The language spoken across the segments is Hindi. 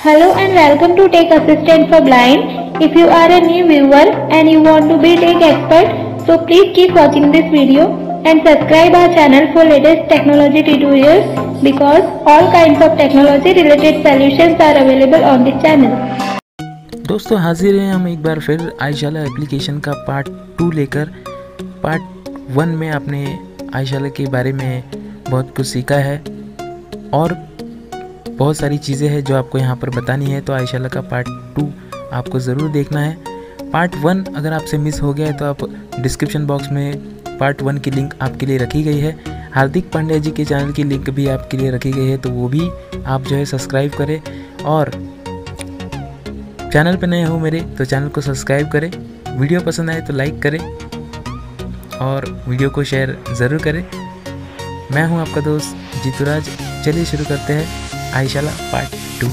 Hello and welcome to Tech Assistant for Blind. If you are a new viewer and you want to be tech expert, so please keep watching this video and subscribe our channel for latest technology tutorials because all kinds of technology related solutions are available on this channel. दोस्तों हाजिर हैं हम एक बार फिर आयशाला एप्लीकेशन का पार्ट टू लेकर पार्ट वन में आपने आयशाला के बारे में बहुत कुछ सीखा है और बहुत सारी चीज़ें हैं जो आपको यहाँ पर बतानी है तो आयशाला का पार्ट टू आपको ज़रूर देखना है। पार्ट वन अगर आपसे मिस हो गया है तो आप डिस्क्रिप्शन बॉक्स में पार्ट वन की लिंक आपके लिए रखी गई है। हार्दिक पांड्या जी के चैनल की लिंक भी आपके लिए रखी गई है तो वो भी आप जो है सब्सक्राइब करें। और चैनल पर नए हो मेरे तो चैनल को सब्सक्राइब करें। वीडियो पसंद आए तो लाइक करें और वीडियो को शेयर ज़रूर करें। मैं हूँ आपका दोस्त जीतूराज चलिए शुरू करते हैं। Aishala part two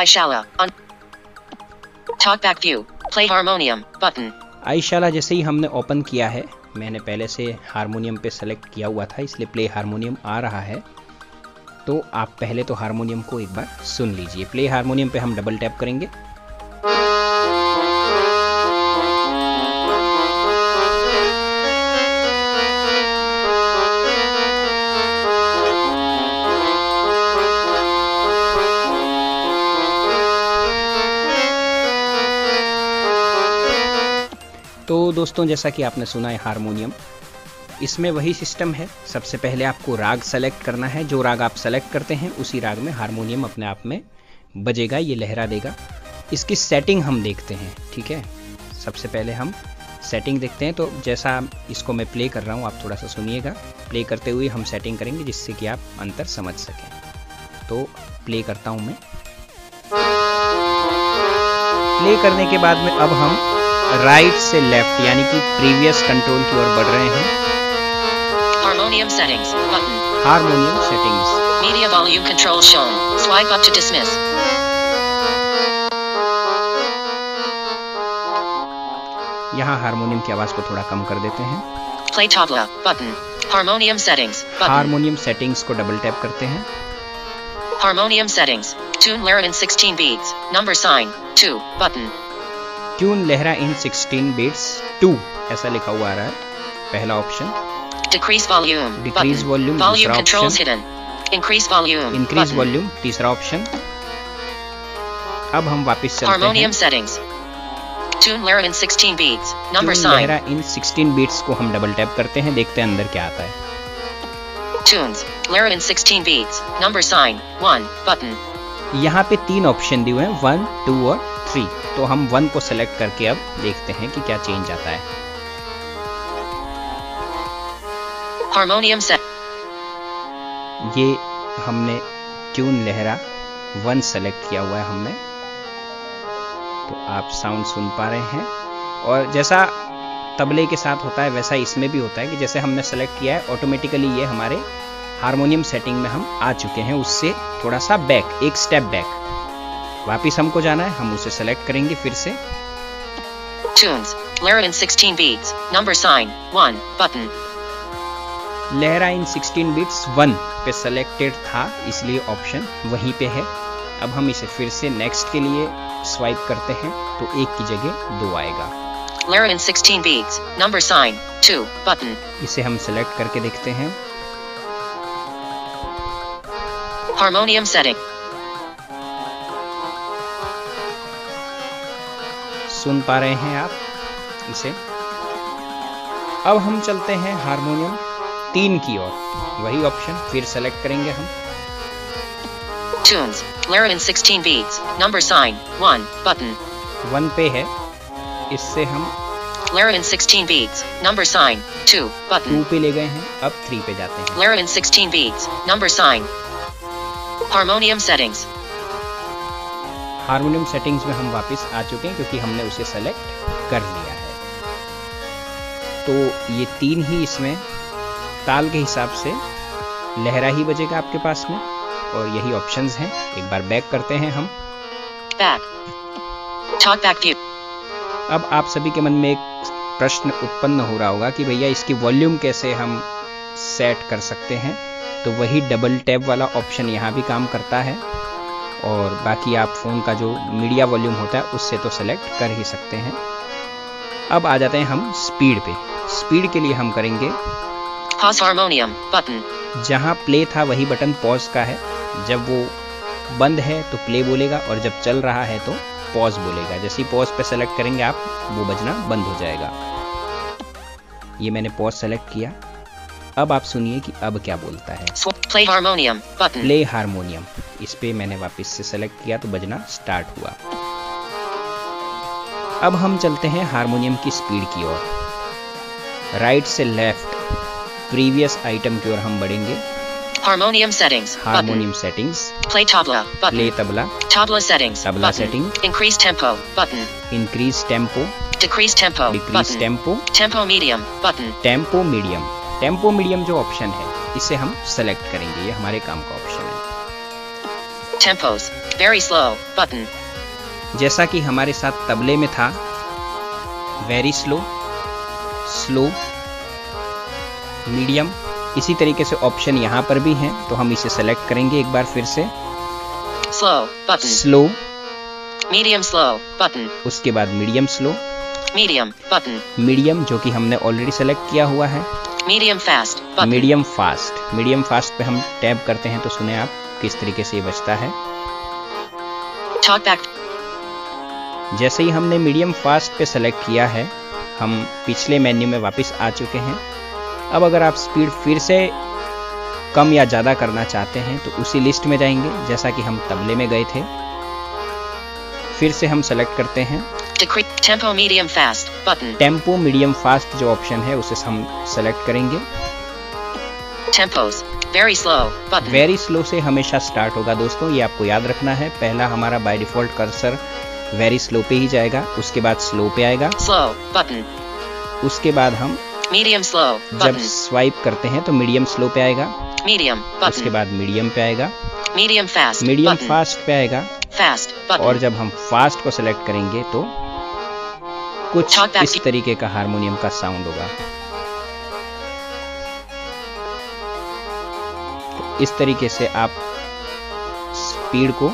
Aishala on Talkback View. Play Harmonium button. Aishala जैसे ही हमने ओपन किया है मैंने पहले से हारमोनियम पे सेलेक्ट किया हुआ था इसलिए प्ले हारमोनियम आ रहा है। तो आप पहले तो हारमोनियम को एक बार सुन लीजिए। प्ले हारमोनियम पे हम डबल टैप करेंगे। तो दोस्तों, जैसा कि आपने सुना है हारमोनियम इसमें वही सिस्टम है। सबसे पहले आपको राग सेलेक्ट करना है। जो राग आप सेलेक्ट करते हैं, उसी राग में हारमोनियम अपने आप में बजेगा, ये लहरा देगा। इसकी सेटिंग हम देखते हैं, ठीक है? सबसे पहले हम सेटिंग देखते हैं। तो जैसा इसको मैं प्ले कर रहा हूँ, आप थोड़ा सा सुनिएगा। प्ले करते हुए हम सेटिंग करेंगे, जिससे कि आप अंतर समझ सकें। तो प्ले करता हूँ मैं। प्ले करने के बाद में अब हम राइट से लेफ़्ट यानी कि प्रीवियस कंट्रोल की ओर बढ़ रहे हैं। Harmonium settings button harmonium settings Media volume control shown Swipe up to dismiss यहाँ हारमोनियम की आवाज़ को थोड़ा कम कर देते हैं Play tabla button Harmonium settings button harmonium settings को डबल टैप करते हैं Harmonium settings Tune Lara in 16 beats Number sign 2 button tune lehra in 16 beats 2 ऐसा लिखा हुआ आ रहा है पहला option Decrease volume Decrease button volume, Volume controls option. hidden Increase volume increase button volume तीसरा ऑप्शन अब हम वापस चलते हैं Harmonium settings Tune Lara in 16 beats Number sign लहरा इन 16 बीट्स को हम डबल टैप करते हैं देखते हैं अंदर क्या आता है Tunes Lara in 16 beats Number sign 1 button यहाँ पे तीन ऑप्शन दिए हुए हैं वन टू और थ्री तो हम वन को सेलेक्ट करके अब देखते हैं कि क्या चेंज आता है Harmonium set. ये हमने ट्यून लहरा वन सेलेक्ट किया हुआ है हमने। तो आप साउंड सुन पा रहे हैं। और जैसा तबले के साथ होता है वैसा इसमें भी होता है कि जैसे हमने सेलेक्ट किया है ऑटोमेटिकली ये हमारे हारमोनियम सेटिंग में हम आ चुके हैं। उससे थोड़ा सा बैक एक स्टेप बैक वापिस हमको जाना है हम उसे सेलेक्ट करेंगे फिर से। Tunes Lara 16 beats. Number sign 1 button. Lehra in 16 beats one पे सेलेक्टेड था इसलिए ऑप्शन वहीं पे है। अब हम इसे फिर से नेक्स्ट के लिए स्वाइप करते हैं तो एक की जगह दो आएगा। Lara in 16 beats. Number sign 2 button. इसे हम सेलेक्ट करके देखते हैं। Harmonium setting. सुन पा रहे हैं आप इसे। अब हम चलते हैं हारमोनियम तीन की ओर वही ऑप्शन फिर सेलेक्ट करेंगे हम Tunes Lara in 16 beats Number sign 1 button one पे है इससे हम Lara in 16 beats Number sign 2 two button पे ले गए हैं अब थ्री पे जाते हैं Lara in 16 beats Number sign Harmonium settings harmonium settings में हम वापस आ चुके हैं क्योंकि हमने उसे सेलेक्ट कर लिया है तो ये तीन ही इसमें ताल के हिसाब से लहरा ही बजेगा आपके पास में। और यही ऑप्शंस हैं। एक बार बैक करते हैं हम। Back. Talkback view. अब आप सभी के मन में एक प्रश्न उत्पन्न हो रहा होगा कि भैया इसकी वॉल्यूम कैसे हम सेट कर सकते हैं? तो वही डबल टैप वाला ऑप्शन यहाँ भी काम करता है। और बाकी आप फ़ोन का जो मीडिया वॉल्यूम होता है उससे तो सेलेक्ट कर ही सकते हैं। अब आ जाते हैं हम स्पीड पे। स्पीड के लिए हम करेंगे Pause harmonium button. जहाँ प्ले था वही बटन पॉज का है। जब वो बंद है तो प्ले बोलेगा और जब चल रहा है तो पॉज बोलेगा। जैसे ही पॉज पे सेलेक्ट करेंगे आप वो बजना बंद हो जाएगा। ये मैंने पॉज सेलेक्ट किया। अब आप सुनिए कि अब क्या बोलता है। Harmonium button. प्ले हारमोनियम इस पे मैंने वापस से सेलेक्ट किया तो बजना स्टार्ट हुआ। अब हम चलते हैं हारमोनियम की स्पीड की ओर। राइट से लेफ़्ट प्रीवियस आइटम की ओर हम बढ़ेंगे। Harmonium settings harmonium settings. Play tabla button. Play tabla. Tabla settings tabla setting increase tempo button. Increase tempo decrease tempo decrease tempo tempo medium button. Tempo medium tempo medium जो ऑप्शन है इसे हम सेलेक्ट करेंगे। ये हमारे काम का ऑप्शन है। Tempos very slow button. जैसा कि हमारे साथ तबले में था वेरी स्लो स्लो मीडियम। इसी तरीके से ऑप्शन यहाँ पर भी हैं तो हम इसे सेलेक्ट करेंगे एक बार फिर से। Slow button. Slow Medium slow button. उसके बाद medium slow Medium button. Medium जो कि हमने ऑलरेडी सेलेक्ट किया हुआ है। Medium fast medium fast medium fast पे हम टैप करते हैं तो सुने आप किस तरीके से ये बजता है। जैसे ही हमने मीडियम फास्ट पे सेलेक्ट किया है हम पिछले मेन्यू में वापस आ चुके हैं। अब अगर आप स्पीड फिर से कम या ज़्यादा करना चाहते हैं तो उसी लिस्ट में जाएँगे जैसा कि हम तबले में गए थे फिर से हम सेलेक्ट करते हैं tempo medium fast button. Tempo medium fast जो ऑप्शन है उसे हम सेलेक्ट करेंगे. Very slow button. Very slow से हमेशा स्टार्ट होगा दोस्तों ये आपको याद रखना है पहला हमारा by default cursor very slow पे ही जाएगा उसके बाद स्लो पे आएगा Slow button. उसके बाद हम Medium slow जब स्वाइप करते हैं तो मीडियम स्लो पे आएगा। Medium उसके बाद मीडियम पे आएगा। Medium fast मीडियम फास्ट पे आएगा। Fast और जब हम फास्ट को सेलेक्ट करेंगे तो कुछ इस तरीके का हारमोनियम का साउंड होगा। तो इस तरीके से आप स्पीड को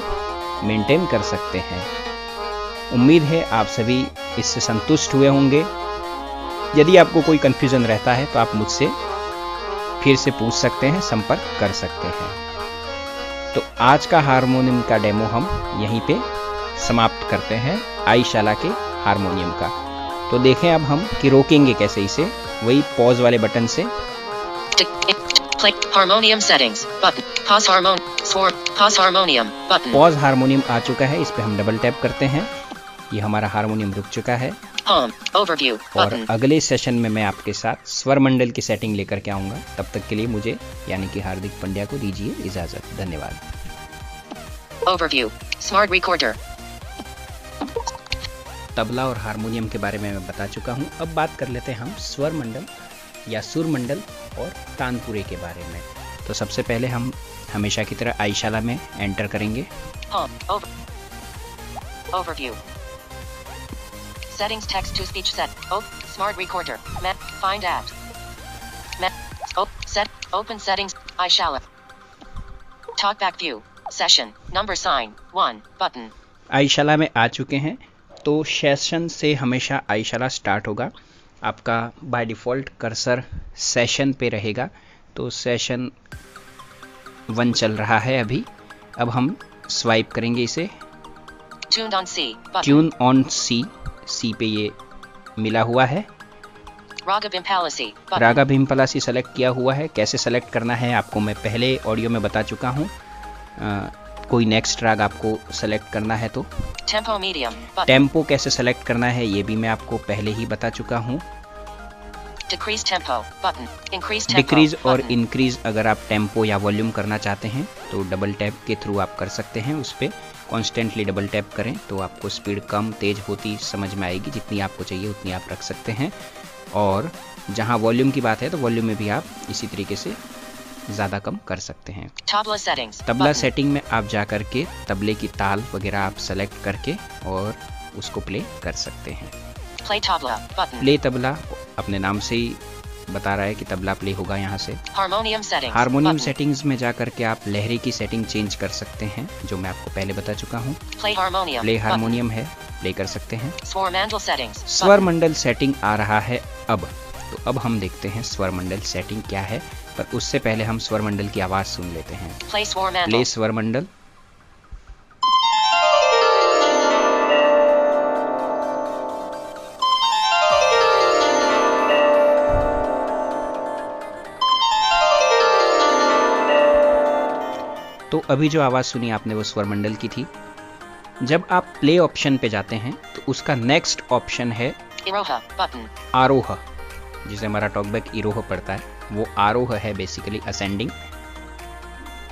मेंटेन कर सकते हैं। उम्मीद है आप सभी इससे संतुष्ट हुए होंगे। यदि आपको कोई कंफ्यूजन रहता है तो आप मुझसे फिर से पूछ सकते हैं संपर्क कर सकते हैं। तो आज का हारमोनियम का डेमो हम यहीं पे समाप्त करते हैं आईशाला के हारमोनियम का। तो देखें अब हम कि रोकेंगे कैसे इसे वही पॉज वाले बटन से। पॉज हारमोनियम आ चुका है इस पे हम डबल टैप करते हैं। ये हमारा हारमोनियम रुक चुका है। Home. Overview और अगले सेशन में मैं आपके साथ स्वर मंडल की सेटिंग लेकर के आऊँगा तब तक के लिए मुझे यानी कि हार्दिक पंड्या को दीजिए इजाज़त धन्यवाद Overview. Smart recorder. तबला और हारमोनियम के बारे में मैं बता चुका हूँ अब बात कर लेते हैं हम स्वर मंडल या सुर मंडल और तानपुरे के बारे में तो सबसे पहले हम हमेशा की तरह आईशाला में एंटर करेंगे Home. Over. Overview. Settings text to speech set. Oh, smart recorder. Map. Find apps. Map. Oh, set. Open settings. I shall. Talkback view. Session. Number sign. 1. Button. आईशाला में आ चुके हैं तो सेशन से हमेशा आईशाला स्टार्ट होगा आपका बाय डिफ़ॉल्ट कर्सर सेशन पे रहेगा तो सेशन वन चल रहा है अभी अब हम स्वाइप करेंगे इसे. ट्यून ऑन सी सी पे ये मिला हुआ है. रागा भीमपलासी सेलेक्ट किया हुआ है कैसे सेलेक्ट करना है आपको मैं पहले ऑडियो में बता चुका हूँ कोई नेक्स्ट राग आपको सेलेक्ट करना है तो medium. Button. टेंपो कैसे सेलेक्ट करना है ये भी मैं आपको पहले ही बता चुका हूँ. डिक्रीज और इंक्रीज अगर आप टेंपो या वॉल्यूम करना चाहते हैं तो डबल टैप के थ्रू आप कर सकते हैं उस पर कॉन्स्टेंटली डबल टैप करें तो आपको स्पीड कम तेज होती समझ में आएगी। जितनी आपको चाहिए उतनी आप रख सकते हैं। और जहाँ वॉल्यूम की बात है तो वॉल्यूम में भी आप इसी तरीके से ज़्यादा कम कर सकते हैं। तबला सेटिंग में आप जा करके तबले की ताल वगैरह आप सेलेक्ट करके और उसको प्ले कर सकते हैं. प्ले तबला अपने नाम से ही बता रहा है कि तबला प्ले होगा यहाँ से। Harmonium settings. हारमोनियम. सेटिंग्स में जा करके आप लहरे की सेटिंग चेंज कर सकते हैं जो मैं आपको पहले बता चुका हूँ। प्ले हारमोनियम है प्ले कर सकते हैं. स्वर मंडल सेटिंग आ रहा है अब। तो अब हम देखते हैं स्वर मंडल सेटिंग क्या है पर उससे पहले हम स्वर मंडल की आवाज़ सुन लेते हैं। प्ले स्वर मंडल तो अभी जो आवाज़ सुनी आपने वो स्वर मंडल की थी। जब आप प्ले ऑप्शन पे जाते हैं तो उसका नेक्स्ट ऑप्शन है आरोह जिसे हमारा टॉकबैक इरोह पड़ता है। वो आरोह है बेसिकली असेंडिंग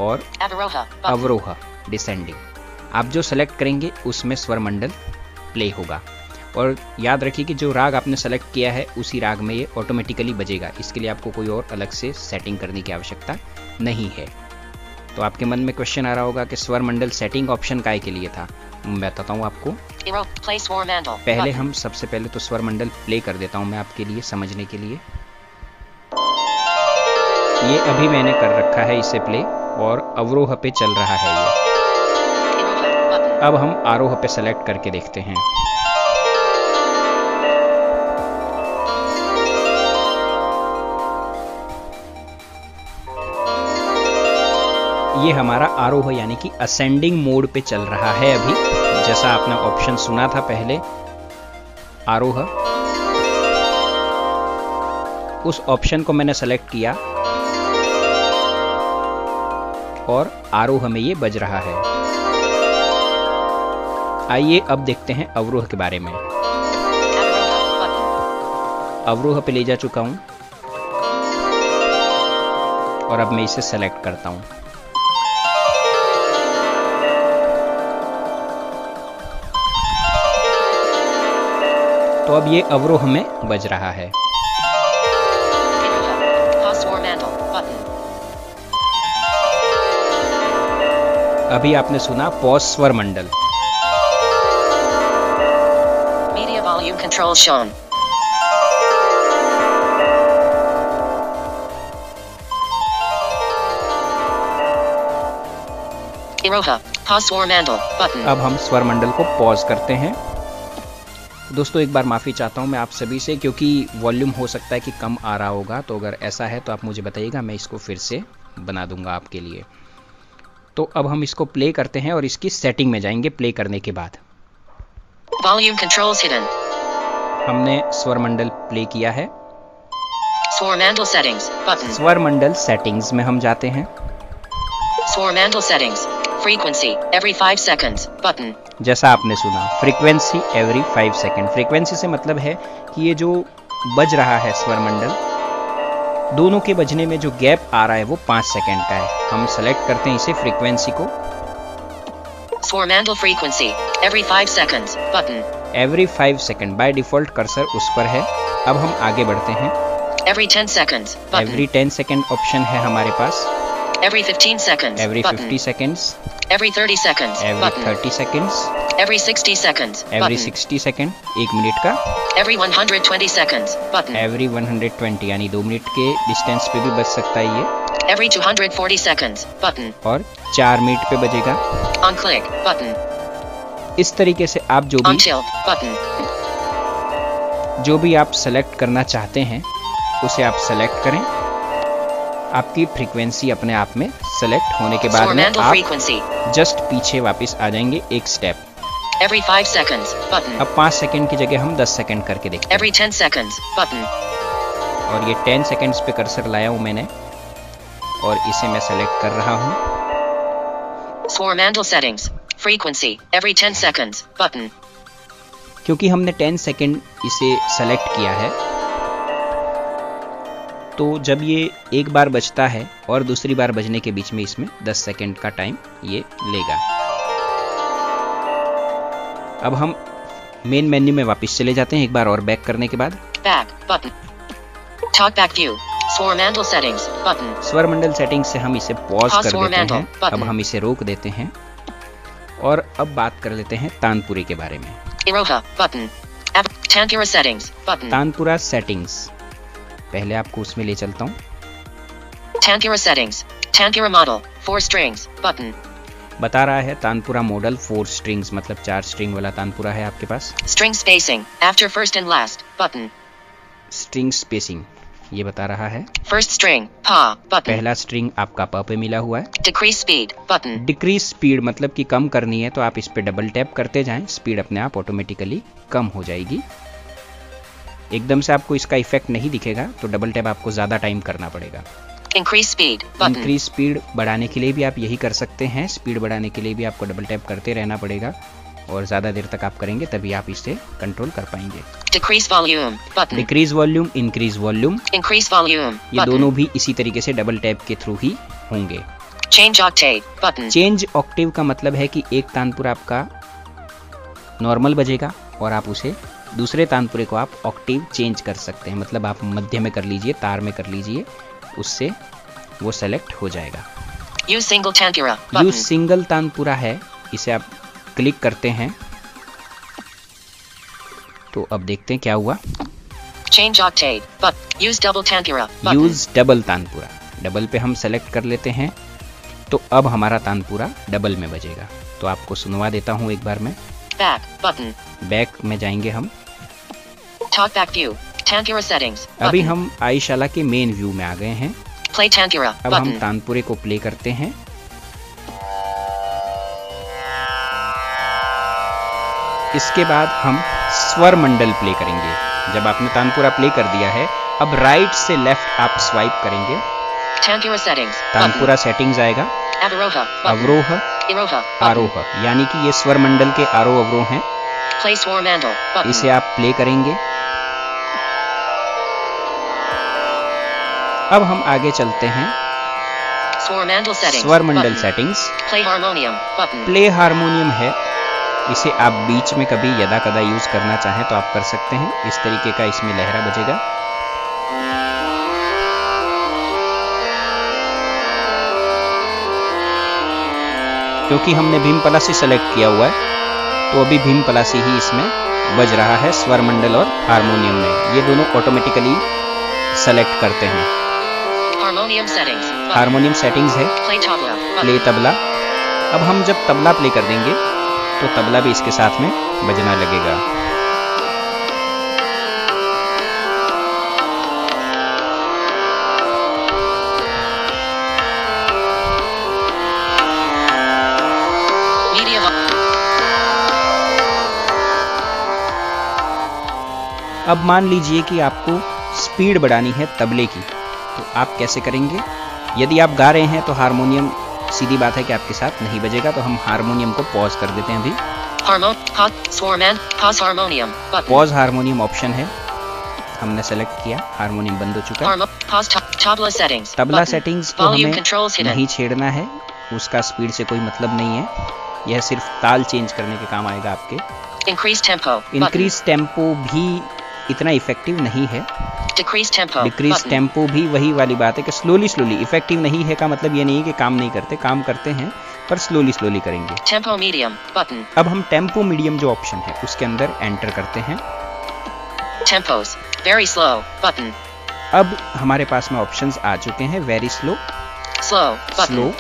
और अवरोह डिसेंडिंग आप जो सेलेक्ट करेंगे उसमें स्वर मंडल प्ले होगा। और याद रखिए कि जो राग आपने सेलेक्ट किया है उसी राग में ये ऑटोमेटिकली बजेगा। इसके लिए आपको कोई और अलग से सेटिंग करने की आवश्यकता नहीं है। तो आपके मन में क्वेश्चन आ रहा होगा कि स्वर मंडल सेटिंग ऑप्शन काय के लिए था। मैं बताता हूँ आपको. पहले हम सबसे पहले तो स्वर मंडल प्ले कर देता हूँ मैं आपके लिए समझने के लिए। ये अभी मैंने कर रखा है इसे प्ले और अवरोह पे चल रहा है ये। अब हम आरोह पे सेलेक्ट करके देखते हैं। ये हमारा आरोह यानी कि असेंडिंग मोड पे चल रहा है अभी। जैसा आपने ऑप्शन सुना था पहले, आरोह। उस ऑप्शन को मैंने सेलेक्ट किया और आरोह में ये बज रहा है। आइए अब देखते हैं अवरोह के बारे में। अवरोह पे ले जा चुका हूँ और अब मैं इसे सेलेक्ट करता हूँ। तो अब ये अवरोह में बज रहा है। अभी आपने सुना पॉज स्वर मंडल। अब हम स्वर मंडल को पॉज करते हैं। दोस्तों एक बार माफ़ी चाहता हूँ मैं आप सभी से क्योंकि वॉल्यूम हो सकता है कि कम आ रहा होगा तो अगर ऐसा है तो आप मुझे बताइएगा मैं इसको फिर से बना दूँगा आपके लिए तो अब हम इसको प्ले करते हैं और इसकी सेटिंग में जाएँगे प्ले करने के बाद Volume controls hidden. हमने स्वर मंडल प्ले किया है Swarm mandal settings button. स्वर मंडल सेटिंग्स में हम जाते हैं mandal settings. Frequency every 5 seconds button. जैसा आपने सुना frequency every five second frequency से मतलब है कि ये जो बज रहा है स्वर मंडल दोनों के बजने में जो गैप आ रहा है वो पाँच सेकेंड का है। हम सेलेक्ट करते हैं इसे फ्रीक्वेंसी को। Swarm frequency every 5 seconds button. Every five second by default cursor उस पर है। अब हम आगे बढ़ते हैं। Every 10 seconds button. Every ten second option है हमारे पास। Every 15 seconds every button. Fifty seconds Every 30 seconds every button. Thirty seconds Every 60 seconds every button. Sixty second एक मिनट का Every 120 seconds button. एवरी 120 यानी दो मिनट के डिस्टेंस पे भी बज सकता है ये Every 240 seconds button. और चार मिनट पे बजेगा On click button. इस तरीके से आप जो भी button. जो भी आप सेलेक्ट करना चाहते हैं उसे आप सेलेक्ट करें आपकी फ्रीक्वेंसी अपने आप में सेलेक्ट होने के बाद में आप जस्ट पीछे वापस आ जाएँगे एक स्टेप every 5 seconds button. अब पाँच सेकंड की जगह हम दस सेकंड करके देखते Every 10 seconds button. हैं और ये टेन सेकंड्स पे कर्सर लाया हूँ मैंने और इसे मैं सेलेक्ट कर रहा हूँ settings. Frequency every 10 seconds button. क्योंकि हमने टेन सेकंड इसे सेलेक्ट किया है तो जब ये एक बार बजता है और दूसरी बार बजने के बीच में इसमें 10 सेकंड का टाइम ये लेगा। अब हम मेन मेन्यू में वापस चले जाते हैं एक बार और बैक करने के बाद. स्वर मंडल सेटिंग से हम इसे पॉज कर देते हैं। अब हम इसे रोक देते हैं और अब बात कर लेते हैं तानपुरी के बारे में. तानपुरा सेटिंग्स पहले आपको उसमें ले चलता हूँ Tanpura settings. Tanpura model. Four strings button. बता रहा है तानपुरा मॉडल फोर स्ट्रिंग्स मतलब चार स्ट्रिंग वाला तानपुरा है आपके पास String spacing. After first and last button. String spacing ये बता रहा है. Pa button. पहला स्ट्रिंग आपका प पे मिला हुआ है Decrease speed button. Decrease speed मतलब कि कम करनी है तो आप इस पे डबल टैप करते जाएँ स्पीड अपने आप ऑटोमेटिकली कम हो जाएगी एकदम से आपको इसका इफ़ेक्ट नहीं दिखेगा तो डबल टैप आपको ज़्यादा टाइम करना पड़ेगा speed button. इंक्रीज स्पीड बढ़ाने के लिए भी आप यही कर सकते हैं स्पीड बढ़ाने के लिए भी आपको डबल टैप करते रहना पड़ेगा और ज़्यादा देर तक आप करेंगे तभी आप इसे कंट्रोल कर पाएँगे volume button. Decrease volume increase volume Increase volume ये दोनों भी इसी तरीके से डबल टैप के थ्रू ही होंगे change octave button. Change octave का मतलब है कि एक तानपुर आपका नॉर्मल बजेगा और आप उसे दूसरे तानपुरे को आप ऑक्टिव चेंज कर सकते हैं। मतलब आप मध्य में कर लीजिए तार में कर लीजिए उससे वो सेलेक्ट हो जाएगा। Single Tanpura जो button. सिंगल तानपुरा है इसे आप क्लिक करते हैं। तो अब देखते हैं क्या हुआ। Octave but use double Tanpura button. Use double tanpura double पे हम सेलेक्ट कर लेते हैं। तो अब हमारा तानपुरा डबल में बजेगा। तो आपको सुनवा देता हूँ एक बार मैं। Back button. बैक में जाएँगे हम। Talk back view. Tanpura settings. अभी हम आयशाला के मेन व्यू में आ गए हैं। Play Tanpura अब हम तानपुरे को प्ले करते हैं। इसके बाद हम स्वर मंडल प्ले करेंगे। जब आपने तानपुरा प्ले कर दिया है अब राइट से लेफ़्ट आप स्वाइप करेंगे. तानपुरा सेटिंग्स आएगा। अवरोह आरोह यानी कि ये स्वर मंडल के आरोह अवरोह हैं। Button. इसे आप प्ले करेंगे। अब हम आगे चलते हैं। स्वर मंडल. सेटिंग्स प्ले हारमोनियम है। इसे आप बीच में कभी यदा कदा यूज़ करना चाहें तो आप कर सकते हैं। इस तरीके का इसमें लहरा बजेगा। क्योंकि हमने भीम पलासी सेलेक्ट किया हुआ है तो अभी भीम पलासी ही इसमें बज रहा है। स्वर मंडल और हारमोनियम में। ये दोनों ऑटोमेटिकली सेलेक्ट करते हैं। Settings. button. हारमोनियम सेटिंग्स है प्ले तबला अब हम जब तबला प्ले कर देंगे तो तबला भी इसके साथ में बजना लगेगा। अब मान लीजिए कि आपको स्पीड बढ़ानी है तबले की। तो आप कैसे करेंगे? यदि आप गा रहे हैं तो हारमोनियम सीधी बात है कि आपके साथ नहीं बजेगा तो हम हारमोनियम को पॉज कर देते हैं अभी. पॉज हारमोनियम ऑप्शन है। हमने सेलेक्ट किया हारमोनियम बंद हो चुका है. तबला सेटिंग्स को हमें नहीं छेड़ना है। उसका स्पीड से कोई मतलब नहीं है। यह सिर्फ़ ताल चेंज करने के काम आएगा आपके. इंक्रीज टेंपो भी इतना इफ़ेक्टिव नहीं है Decrease tempo. डिक्रीज टेंपो भी वही वाली बात है कि स्लोली स्लोली इफ़ेक्टिव नहीं है का मतलब ये नहीं है कि काम नहीं करते काम करते हैं पर स्लोली स्लोली करेंगे Tempo medium. Button. अब हम टेंपो मीडियम जो ऑप्शन है उसके अंदर एंटर करते हैं Tempos. Very slow. Button. अब हमारे पास में ऑप्शंस आ चुके हैं very slow slow. Slow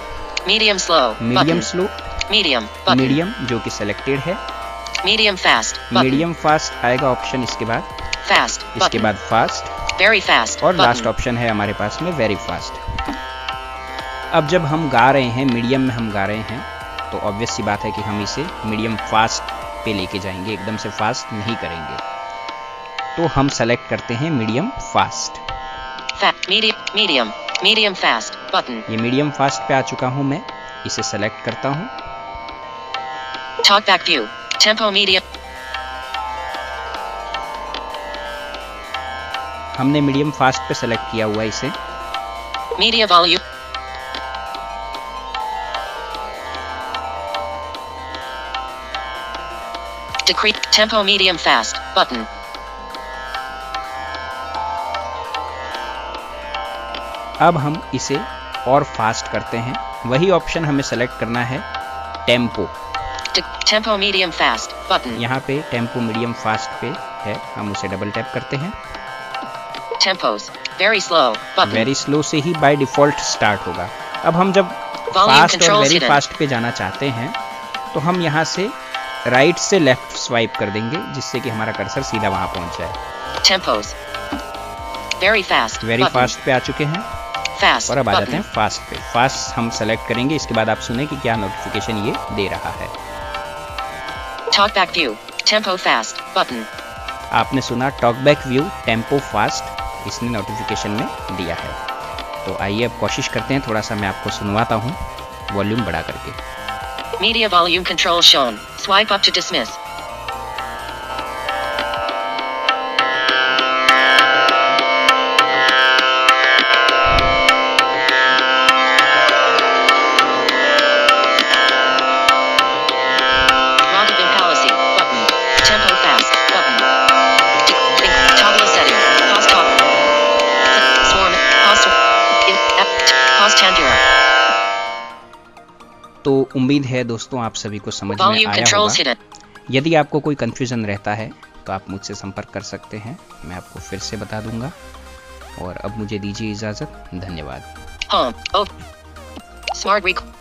Medium slow. Medium slow medium medium जो कि सेलेक्टेड है मीडियम फास्ट मीडियम फास्ट आएगा ऑप्शन इसके बाद Fast. इसके बाद फास्ट Very fast. और लास्ट ऑप्शन है हमारे पास में वेरी फास्ट अब जब हम गा रहे हैं मीडियम में हम गा रहे हैं तो ऑब्वियस सी बात है कि हम इसे मीडियम फास्ट पे लेके जाएँगे एकदम से फास्ट नहीं करेंगे तो हम सेलेक्ट करते हैं medium fast. Medium. Medium fast. Button. ये मीडियम फास्ट पे आ चुका हूँ मैं इसे सेलेक्ट करता हूँ Talkback view. Tempo medium. हमने मीडियम फास्ट पे सेलेक्ट किया हुआ है इसे Media volume. Decrease tempo medium fast button. अब हम इसे और फास्ट करते हैं वही ऑप्शन हमें सेलेक्ट करना है tempo Tempo medium fast. Button. यहाँ पे टेंपो मीडियम फास्ट पे है हम उसे डबल टैप करते हैं Tempos. Very slow. Button. Very slow से ही बाय डिफ़ॉल्ट स्टार्ट होगा अब हम जब फास्ट और वेरी फास्ट पे जाना चाहते हैं तो हम यहाँ से राइट से लेफ़्ट स्वाइप कर देंगे जिससे कि हमारा कर्सर सीधा वहाँ पहुँच जाए Tempos. Very fast. Very. Fast पे आ चुके हैं Fast. और अब आ जाते हैं. फास्ट पे फास्ट हम सेलेक्ट करेंगे इसके बाद आप सुने कि क्या नोटिफिकेशन ये दे रहा है Talkback view. Tempo fast. Button. आपने सुना टॉकबैक व्यू टेंपो फास्ट इसने नोटिफिकेशन में दिया है तो आइए अब कोशिश करते हैं, थोड़ा सा मैं आपको सुनवाता हूँ वॉल्यूम बढ़ा करके Media volume control shown. Swipe up to dismiss. तो उम्मीद है दोस्तों आप सभी को समझ में आया होगा। यदि आपको कोई कंफ्यूजन रहता है तो आप मुझसे संपर्क कर सकते हैं। मैं आपको फिर से बता दूँगा। और अब मुझे दीजिए इजाज़त। धन्यवाद। Home. Oh.